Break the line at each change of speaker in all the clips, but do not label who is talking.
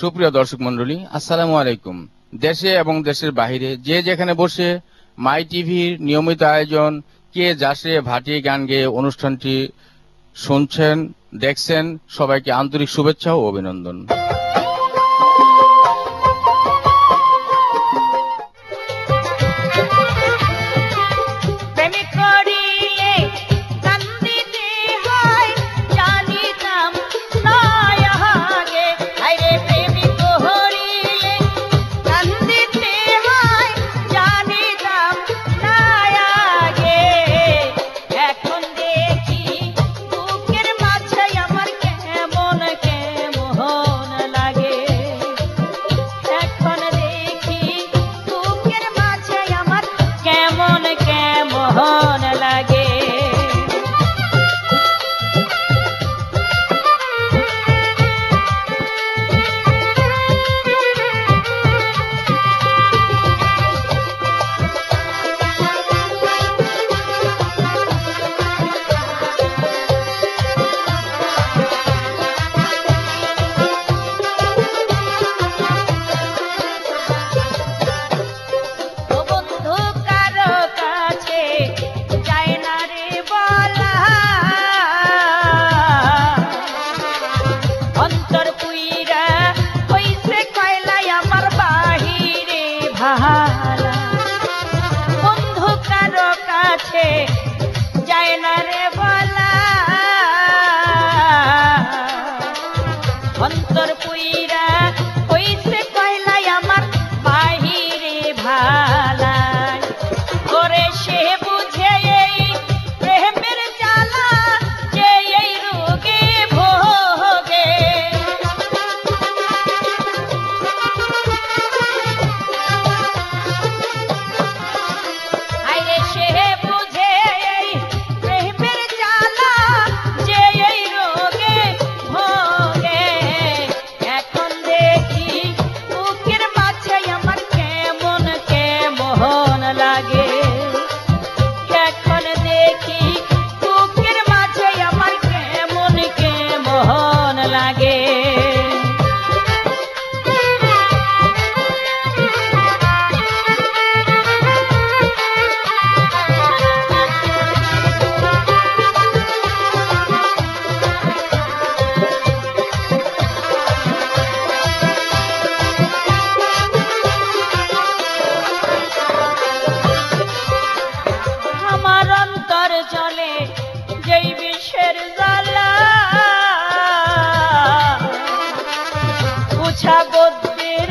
সুপ্রিয় দর্শক মন্ডলী আসসালামু আলাইকুম। দেশে এবং দেশের বাহিরে যে যেখানে বসে মাই টিভির নিয়মিত আয়োজন, কে যাসে ভাটি গান গেয়ে অনুষ্ঠানটি শুনছেন, দেখছেন, সবাইকে আন্তরিক শুভেচ্ছা ও অভিনন্দন।
দেশে যায় না সাগদ্দির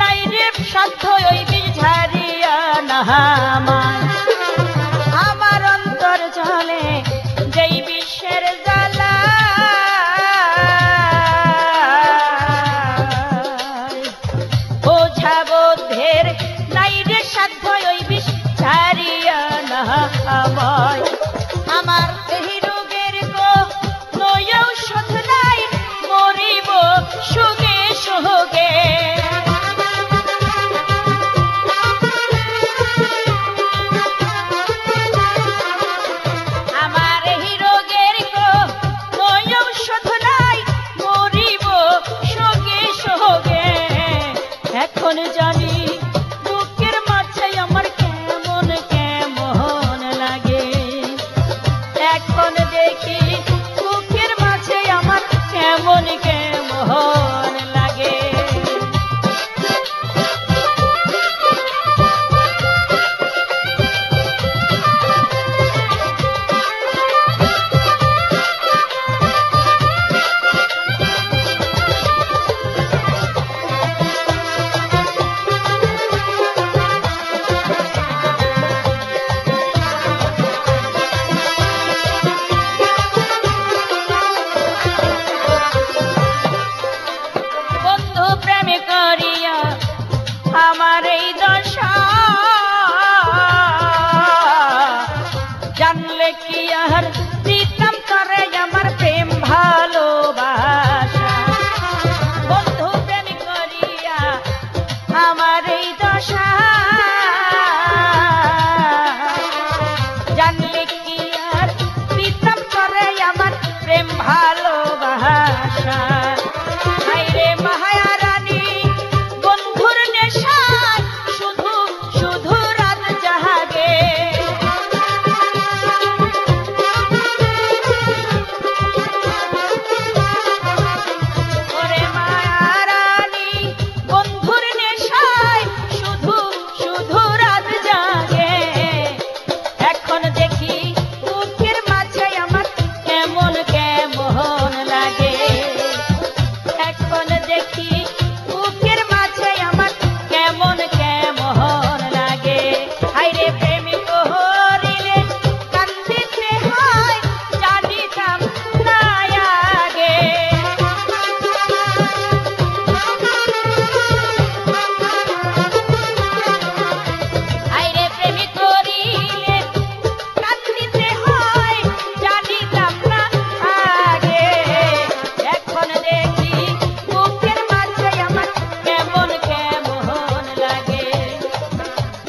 নাই রে সাধ্য ওই বিঝারিয়া নাহামা जान ले किया हर प्रीतम।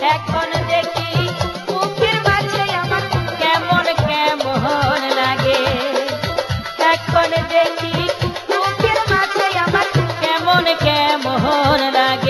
এখন দেখি বুকের মাঝে আমার কেমন কেমন লাগে। এখন দেখি বুকের মাঝে আমার কেমন কেমন লাগে।